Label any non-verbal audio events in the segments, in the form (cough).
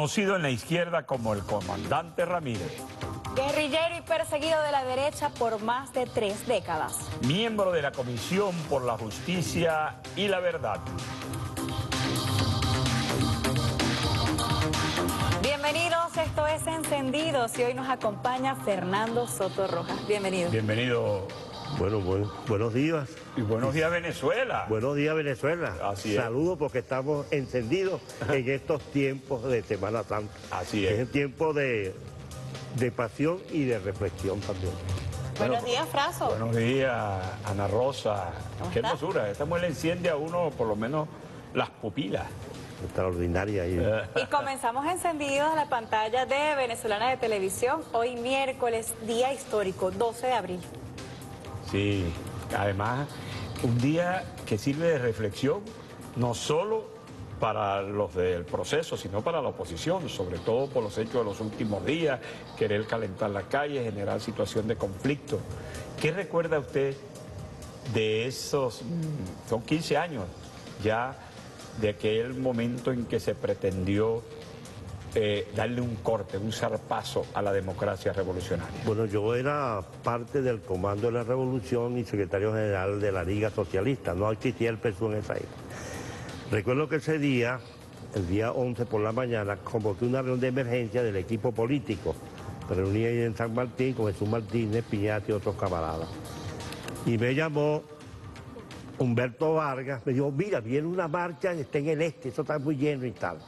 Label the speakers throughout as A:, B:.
A: conocido en la izquierda como el comandante Ramírez.
B: Guerrillero y perseguido de la derecha por más de tres décadas.
A: Miembro de la Comisión por la Justicia y la Verdad.
B: Bienvenidos, esto es Encendidos y hoy nos acompaña Fernando Soto Rojas. Bienvenido.
A: Bienvenido.
C: Bueno, bueno, buenos días.
A: Y buenos días Venezuela.
C: Buenos días Venezuela.
A: Así es.
C: Saludos porque estamos encendidos en estos tiempos de Semana Santa.
A: Así es.
C: Es el tiempo de, de pasión y de reflexión también.
B: Buenos días, Fraso.
A: Buenos días, Ana Rosa.
B: ¿Cómo
A: Qué
B: está?
A: hermosura. Esta mujer le enciende a uno por lo menos las pupilas.
C: Extraordinaria. Y. (laughs)
B: Y comenzamos encendidos en la pantalla de Venezolana de Televisión, hoy miércoles, día histórico, 12 de abril.
A: Sí, además, un día que sirve de reflexión, no solo para los del proceso, sino para la oposición, sobre todo por los hechos de los últimos días, querer calentar la calle, generar situación de conflicto. ¿Qué recuerda usted de esos, mm, son 15 años ya, de aquel momento en que se pretendió eh, darle un corte, un zarpazo a la democracia revolucionaria?
C: Bueno, yo era parte del Comando de la Revolución y secretario general de la Liga Socialista. No existía el PSUV en esa época. Recuerdo que ese día, el día 11 por la mañana, convoqué una reunión de emergencia del equipo político. Me reuní ahí en San Martín con Jesús Martínez, Piñati y otros camaradas. Y me llamó Humberto Vargas, me dijo, mira, viene una marcha, está en el este, eso está muy lleno y tal.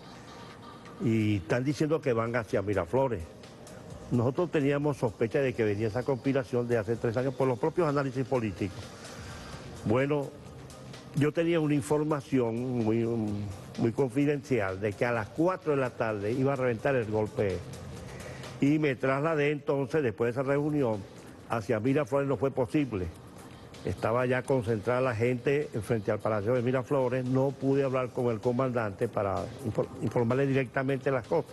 C: Y están diciendo que van hacia Miraflores. Nosotros teníamos sospecha de que venía esa conspiración de hace tres años por los propios análisis políticos. Bueno, yo tenía una información muy, muy confidencial de que a las 4 de la tarde iba a reventar el golpe. Y me trasladé entonces, después de esa reunión, hacia Miraflores no fue posible. Estaba ya concentrada la gente frente al Palacio de Miraflores, no pude hablar con el comandante para infor- informarle directamente las cosas.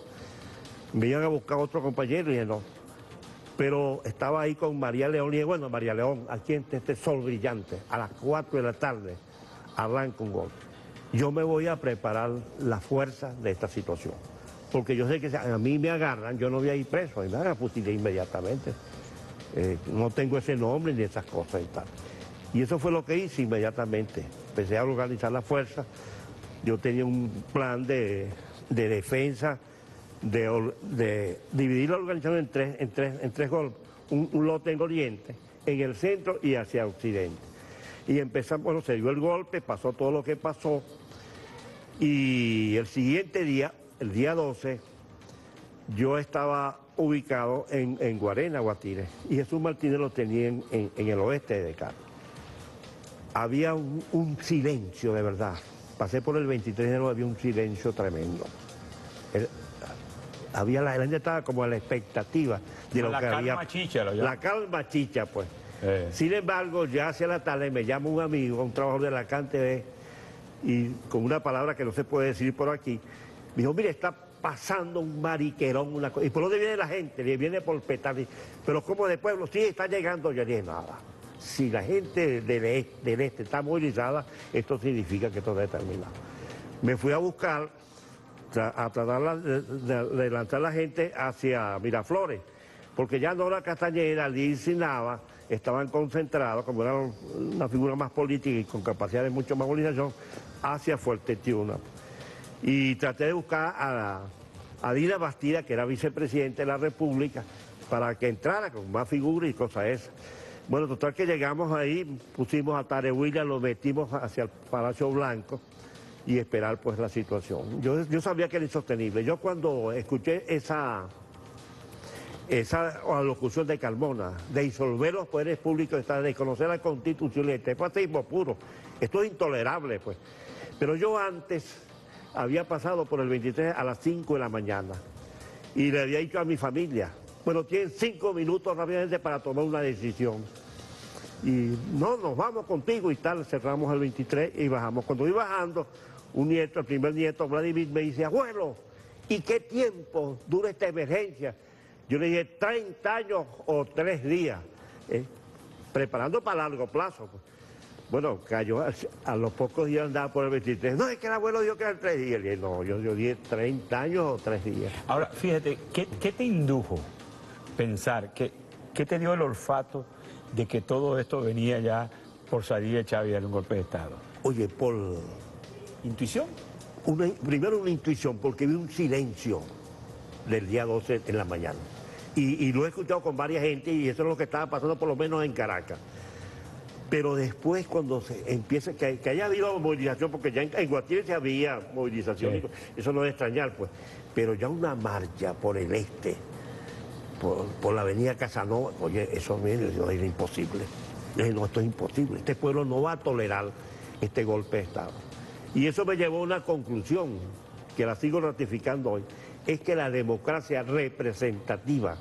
C: Me iban a buscar otro compañero y dije no. Pero estaba ahí con María León y dije, bueno, María León, aquí en este sol brillante, a las 4 de la tarde, arranca un golpe. Yo me voy a preparar la fuerza de esta situación. Porque yo sé que si a mí me agarran, yo no voy a ir preso, a me van a fusilar inmediatamente. Eh, no tengo ese nombre ni esas cosas y tal. Y eso fue lo que hice inmediatamente. Empecé a organizar la fuerza. Yo tenía un plan de, de defensa, de, de dividir la organización en tres, en tres, en tres golpes. Un, lote en oriente, en el centro y hacia occidente. Y empezamos, bueno, se dio el golpe, pasó todo lo que pasó. Y el siguiente día, el día 12, yo estaba ubicado en, en Guarena, Guatire, y Jesús Martínez lo tenía en, en- el oeste de Cali. Había un, un silencio de verdad. Pasé por el 23 de enero, había un silencio tremendo. El- había la, la gente estaba como a la expectativa de lo
A: La
C: que
A: calma
C: había.
A: chicha, lo.
C: La calma chicha, pues.
A: Eh.
C: Sin embargo, ya hacia la tarde me llama un amigo, un trabajador de la CanTV, y con una palabra que no se puede decir por aquí, me dijo, mire, está pasando un mariquerón, una cosa. ¿Y por dónde viene la gente? Le viene por Petali. Pero como de pueblo, sí, está llegando, yo dije, nada. Si la gente del este, del este está movilizada, esto significa que todo está terminado. Me fui a buscar, a tratar de, lanzar la gente hacia Miraflores, porque ya Nora Castañeda, Liz y Nava estaban concentrados, como eran una figura más política y con capacidad de mucho más movilización, hacia Fuerte Tiuna. Y traté de buscar a, a Dina Bastida, que era vicepresidente de la República, para que entrara con más figura y cosas esas. Bueno, total que llegamos ahí, pusimos a Tare William, lo metimos hacia el Palacio Blanco y esperar pues la situación. Yo, yo sabía que era insostenible. Yo cuando escuché esa, esa alocución de Carmona, de disolver los poderes públicos, de desconocer la constitución, este fascismo puro, esto es intolerable pues. Pero yo antes había pasado por el 23 a las 5 de la mañana y le había dicho a mi familia, bueno, tienen cinco minutos rápidamente para tomar una decisión. Y no, nos vamos contigo y tal, cerramos el 23 y bajamos. Cuando voy bajando, un nieto, el primer nieto, Vladimir, me dice, abuelo, ¿y qué tiempo dura esta emergencia? Yo le dije, 30 años o tres días, ¿eh? preparando para largo plazo. Bueno, cayó, a, los pocos días andaba por el 23. No, es que el abuelo dijo que eran tres días. Le dije, no, yo, yo dije 30 años o tres días.
A: Ahora, fíjate, ¿qué, qué te indujo pensar, qué, qué te dio el olfato de que todo esto venía ya por salir de Chávez darle un golpe de Estado?
C: Oye, por
A: ¿Intuición?
C: una, primero una intuición, porque vi un silencio del día 12 en la mañana. Y, y lo he escuchado con varias gente y eso es lo que estaba pasando por lo menos en Caracas. Pero después cuando se empieza, que, que haya habido movilización, porque ya en, en Guatire se había movilización,
A: Sí.
C: eso no es extrañar, pues. Pero ya una marcha por el este, por, la avenida Casanova, oye, eso mire, yo era imposible. No, esto es imposible. Este pueblo no va a tolerar este golpe de Estado. Y eso me llevó a una conclusión, que la sigo ratificando hoy, es que la democracia representativa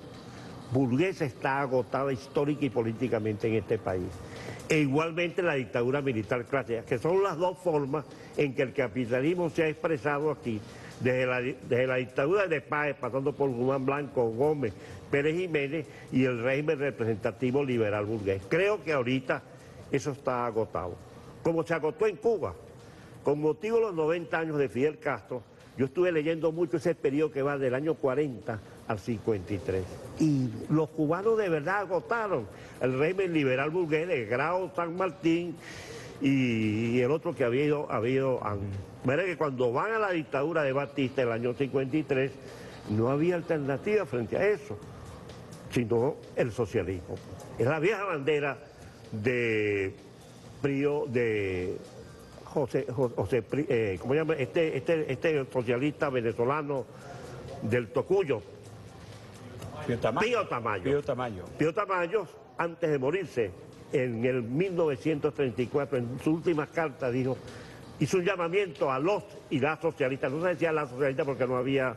C: burguesa está agotada histórica y políticamente en este país. E igualmente la dictadura militar clásica, que son las dos formas en que el capitalismo se ha expresado aquí, desde la, dictadura de Páez, pasando por Guzmán Blanco, Gómez, Pérez Jiménez y el régimen representativo liberal burgués. Creo que ahorita eso está agotado. Como se agotó en Cuba, con motivo de los 90 años de Fidel Castro, yo estuve leyendo mucho ese periodo que va del año 40 al 53. Y los cubanos de verdad agotaron el régimen liberal burgués de Grau, San Martín y, el otro que había ido, había ido a... Mira que cuando van a la dictadura de Batista el año 53, no había alternativa frente a eso, sino el socialismo. Es la vieja bandera de Prío, de José, Jo- José eh, ¿cómo llama? Este, este, este socialista venezolano del Tocuyo,
A: Pío Tamayo.
C: Pío Tamayo.
A: Pío Tamayo.
C: Pío Tamayo, antes de morirse, en el 1934, en su última carta, dijo, hizo un llamamiento a los y las socialistas, no se decía las socialistas porque no había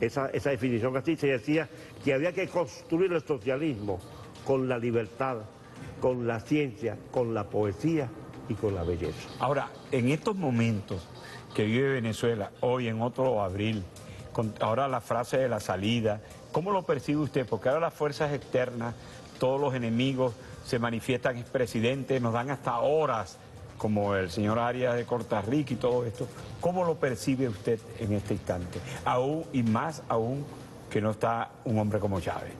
C: esa, esa definición así, se decía que había que construir el socialismo con la libertad, con la ciencia, con la poesía y con la belleza.
A: Ahora, en estos momentos que vive Venezuela, hoy en otro abril, ahora la frase de la salida, ¿cómo lo percibe usted? Porque ahora las fuerzas externas, todos los enemigos se manifiestan expresidentes, nos dan hasta horas, como el señor Arias de Costa Rica y todo esto. ¿Cómo lo percibe usted en este instante? Aún y más aún que no está un hombre como Chávez.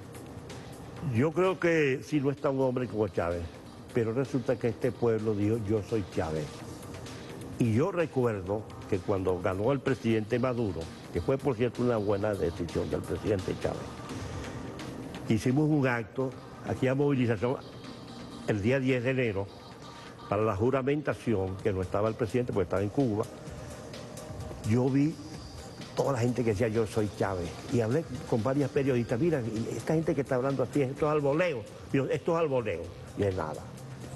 C: Yo creo que sí no está un hombre como Chávez, pero resulta que este pueblo dijo yo soy Chávez. Y yo recuerdo que cuando ganó el presidente Maduro, que fue por cierto una buena decisión del presidente Chávez, hicimos un acto, aquella movilización el día 10 de enero para la juramentación, que no estaba el presidente porque estaba en Cuba. Yo vi toda la gente que decía yo soy Chávez. Y hablé con varias periodistas, mira, esta gente que está hablando así, esto es alboleo. Digo, esto es alboleo. Y es nada.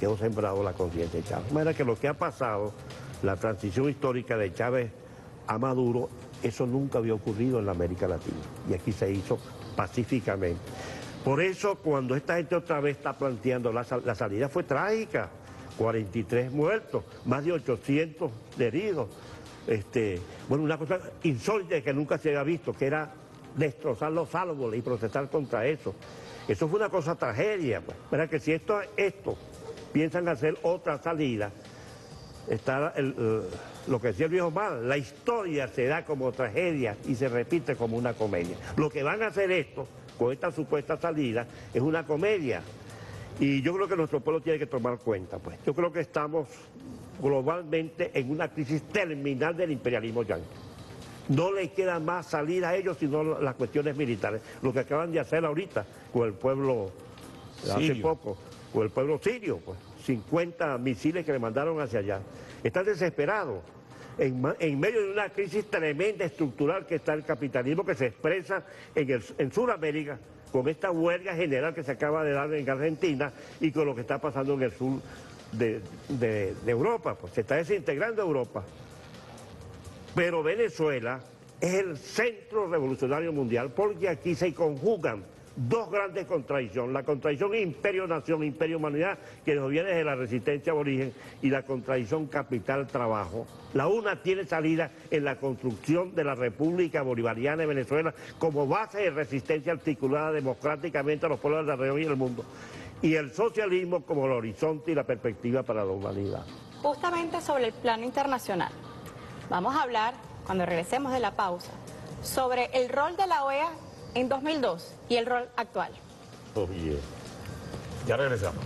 C: Quedó sembrado la conciencia de Chávez. De manera que lo que ha pasado, la transición histórica de Chávez a Maduro, eso nunca había ocurrido en la América Latina. Y aquí se hizo pacíficamente. Por eso, cuando esta gente otra vez está planteando, la, la salida fue trágica. 43 muertos, más de 800 heridos. Este, bueno, una cosa insólita que nunca se había visto, que era destrozar los árboles y protestar contra eso. Eso fue una cosa tragedia. Pues. Verá que si esto, esto piensan hacer otra salida, está el- lo que decía el viejo mal, la historia se da como tragedia y se repite como una comedia. Lo que van a hacer esto, con esta supuesta salida, es una comedia. Y yo creo que nuestro pueblo tiene que tomar cuenta, pues. Yo creo que estamos globalmente en una crisis terminal del imperialismo yanqui. No le queda más salida a ellos sino las cuestiones militares. Lo que acaban de hacer ahorita con el pueblo, hace
A: Sirio.
C: poco, con el pueblo sirio, pues. 50 misiles que le mandaron hacia allá. Están desesperados. En, medio de una crisis tremenda estructural que está el capitalismo que se expresa en, el, Sudamérica con esta huelga general que se acaba de dar en Argentina y con lo que está pasando en el sur de, de- de Europa. Pues se está desintegrando Europa. Pero Venezuela es el centro revolucionario mundial porque aquí se conjugan dos grandes contradicciones. La contradicción imperio-nación, imperio-humanidad, que nos viene de la resistencia aborigen, y la contradicción capital-trabajo. La una tiene salida en la construcción de la República Bolivariana de Venezuela como base de resistencia articulada democráticamente a los pueblos de la región y del mundo. y el socialismo como el horizonte y la perspectiva para la humanidad.
B: Justamente sobre el plano internacional. Vamos a hablar, cuando regresemos de la pausa, sobre el rol de la OEA en 2002 y el rol actual.
C: Oye,
A: Ya regresamos.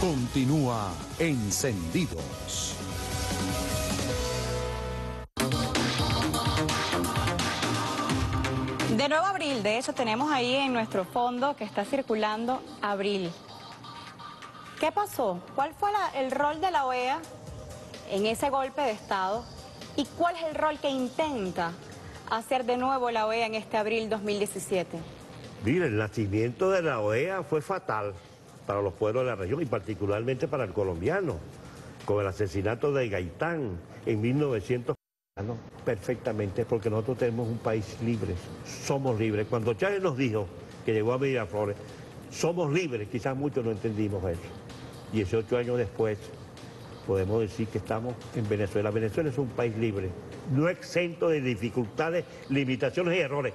D: Continúa encendidos.
B: De nuevo abril, de hecho tenemos ahí en nuestro fondo que está circulando abril. ¿Qué pasó? ¿Cuál fue la- el rol de la OEA en ese golpe de Estado? ¿Y cuál es el rol que intenta hacer de nuevo la OEA en este abril 2017?
C: Mire, el nacimiento de la OEA fue fatal para los pueblos de la región y particularmente para el colombiano, con el asesinato de Gaitán en 1900. No, perfectamente, porque nosotros tenemos un país libre, somos libres. Cuando Chávez nos dijo que llegó a Miraflores, somos libres, quizás muchos no entendimos eso. 18 años después, podemos decir que estamos en Venezuela. Venezuela es un país libre, no exento de dificultades, limitaciones y errores,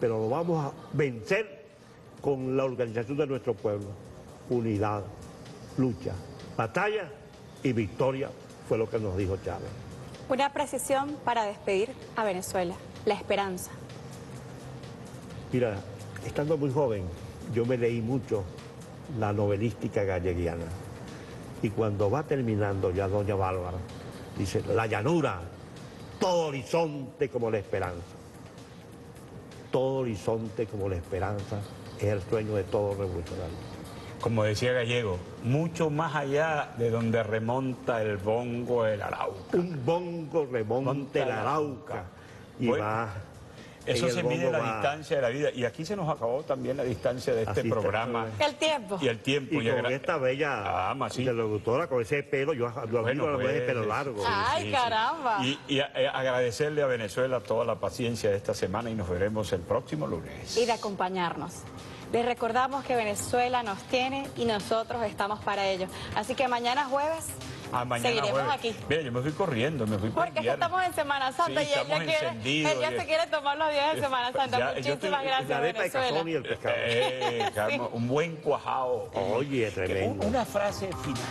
C: pero lo vamos a vencer con la organización de nuestro pueblo. Unidad, lucha, batalla y victoria fue lo que nos dijo Chávez.
B: Una precisión para despedir a Venezuela, la esperanza.
C: Mira, estando muy joven, yo me leí mucho la novelística galleguiana. Y cuando va terminando ya Doña Bárbara, dice, la llanura, todo horizonte como la esperanza. Todo horizonte como la esperanza es el sueño de todo revolucionario.
A: Como decía Gallego, mucho más allá de donde remonta el bongo el Arauca.
C: Un bongo remonte
A: Monte
C: la Arauca y
A: Bueno,
C: va...
A: Eso se mide la
C: va-
A: distancia de la vida. Y aquí se nos acabó también la distancia de este
C: Así está,
A: programa.
B: El tiempo.
A: Y el tiempo.
C: Y con esta bella
A: Ama, sí.
C: interlocutora, con ese pelo, yo, yo
A: Bueno,
C: admiro a la mujer de
A: pues,
C: pelo largo.
B: Ay, caramba.
A: Y, y a- eh, agradecerle a Venezuela toda la paciencia de esta semana y nos veremos el próximo lunes.
B: y de acompañarnos. Les recordamos que Venezuela nos tiene y nosotros estamos para ello. Así que mañana jueves
A: Ah, mañana
B: seguiremos
A: jueves.
B: aquí.
A: Mira, yo me fui corriendo, me fui por
B: Porque es estamos en Semana Santa
A: Sí,
B: y ella
A: estamos
B: quiere,
A: encendidos
B: ella
A: y-
B: se quiere tomar los días de Semana Santa.
A: Ya, yo
B: Muchísimas
A: estoy-
B: gracias,
C: la arepa de cazón y
B: Venezuela.
C: el pescado. (laughs)
A: Eh, Carmen, un buen cuajado.
C: Oye,
A: Que-
C: tremendo.
A: Una frase final.